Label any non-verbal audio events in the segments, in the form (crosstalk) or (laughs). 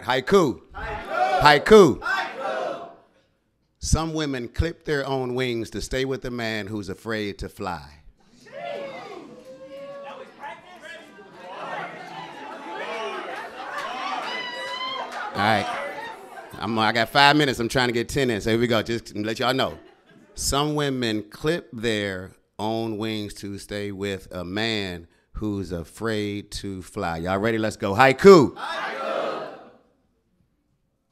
Haiku. Haiku. haiku Some women clip their own wings to stay with a man who's afraid to fly. All right. I'm, I got five minutes. I'm trying to get 10 in. So here we go. Just let y'all know. Some women clip their own wings to stay with a man who's afraid to fly. Y'all ready? Let's go. Haiku. Haiku.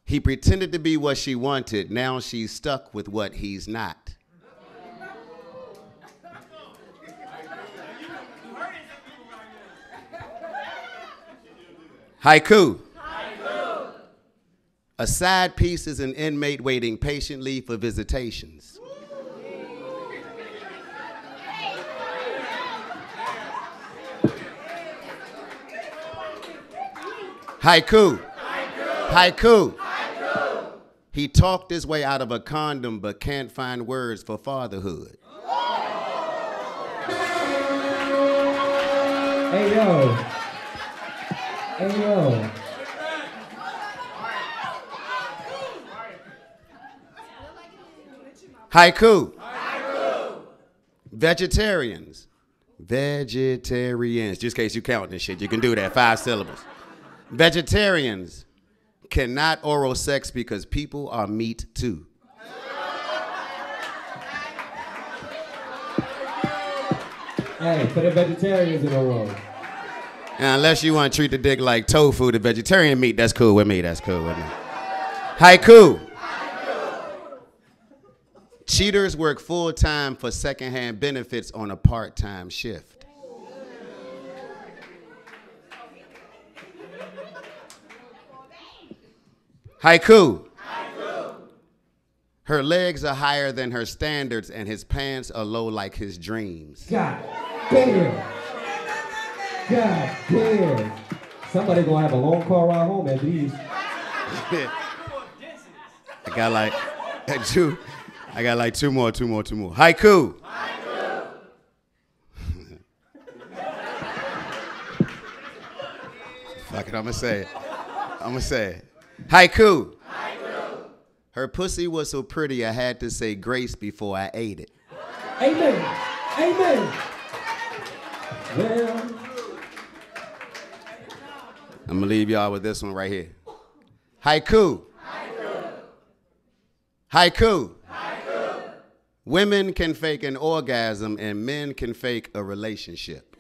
He pretended to be what she wanted. Now she's stuck with what he's not. Haiku. A side piece is an inmate waiting patiently for visitations. Haiku. Haiku. He talked his way out of a condom but can't find words for fatherhood. Hey yo. Hey yo. Haiku. Vegetarians. Vegetarians. Just in case you count this shit, you can do that. Five syllables. Vegetarians cannot oral sex because people are meat too. Hey, for the vegetarians in the room. And unless you want to treat the dick like tofu, the vegetarian meat, that's cool with me. That's cool with me. Haiku. Cheaters work full time for secondhand benefits on a part time shift. Haiku. Her legs are higher than her standards, and his pants are low like his dreams. God damn. God damn. Somebody gonna have a long car ride home after these. (laughs) I got like (laughs) two. I got like two more, two more, two more. Haiku. Haiku. (laughs) Fuck it, I'm gonna say it. I'm gonna say it. Haiku. Her pussy was so pretty, I had to say grace before I ate it. Amen. Amen. Well, I'm gonna leave y'all with this one right here. Haiku. Haiku. Women can fake an orgasm and men can fake a relationship.